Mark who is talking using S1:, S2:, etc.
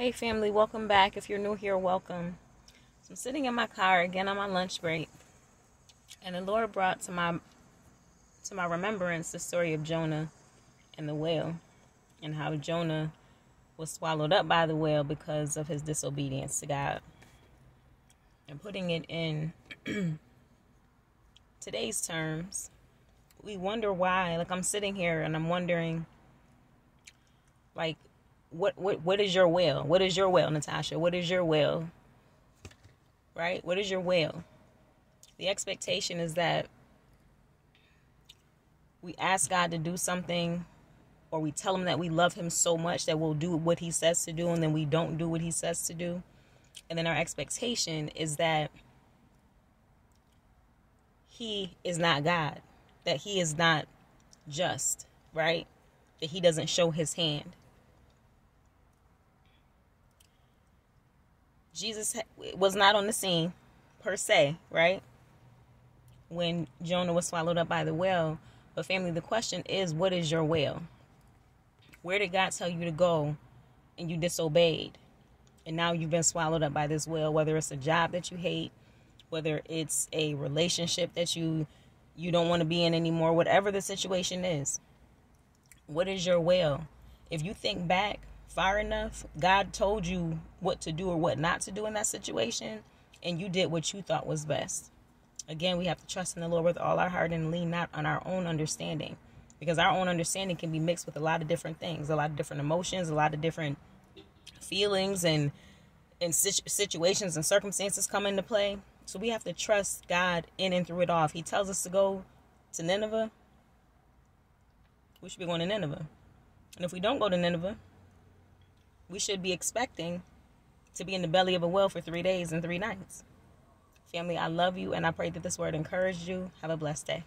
S1: Hey family, welcome back. If you're new here, welcome. So I'm sitting in my car again on my lunch break, and the Lord brought to my to my remembrance the story of Jonah and the whale, and how Jonah was swallowed up by the whale because of his disobedience to God. And putting it in today's terms, we wonder why. Like I'm sitting here and I'm wondering, like what what what is your will? What is your will, Natasha? What is your will? Right? What is your will? The expectation is that we ask God to do something or we tell him that we love him so much that we'll do what he says to do and then we don't do what he says to do. And then our expectation is that he is not God, that he is not just, right? That he doesn't show his hand. Jesus was not on the scene per se, right? When Jonah was swallowed up by the whale. But, family, the question is what is your will? Where did God tell you to go and you disobeyed? And now you've been swallowed up by this whale, whether it's a job that you hate, whether it's a relationship that you you don't want to be in anymore, whatever the situation is. What is your will? If you think back far enough, God told you what to do or what not to do in that situation, and you did what you thought was best. Again, we have to trust in the Lord with all our heart and lean not on our own understanding. Because our own understanding can be mixed with a lot of different things, a lot of different emotions, a lot of different feelings and and situations and circumstances come into play. So we have to trust God in and through it all. If He tells us to go to Nineveh, we should be going to Nineveh. And if we don't go to Nineveh, we should be expecting to be in the belly of a whale for three days and three nights. Family, I love you and I pray that this word encouraged you. Have a blessed day.